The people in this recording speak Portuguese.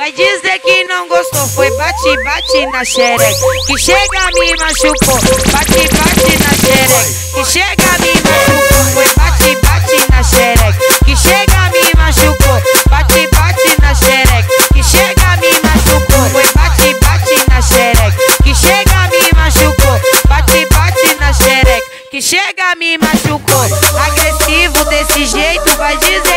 Vai dizer que não gostou, foi bate, bate na xereca. Que chega me machucou, bate, bate na xereca. Que chega me machucou, foi bate, bate na xereca. Que chega me machucou, bate, bate na xereca. Que chega me machucou, foi bate, bate na xereca. Que chega me machucou, bate, bate na xereca. Que chega me machucou, agressivo desse jeito, vai dizer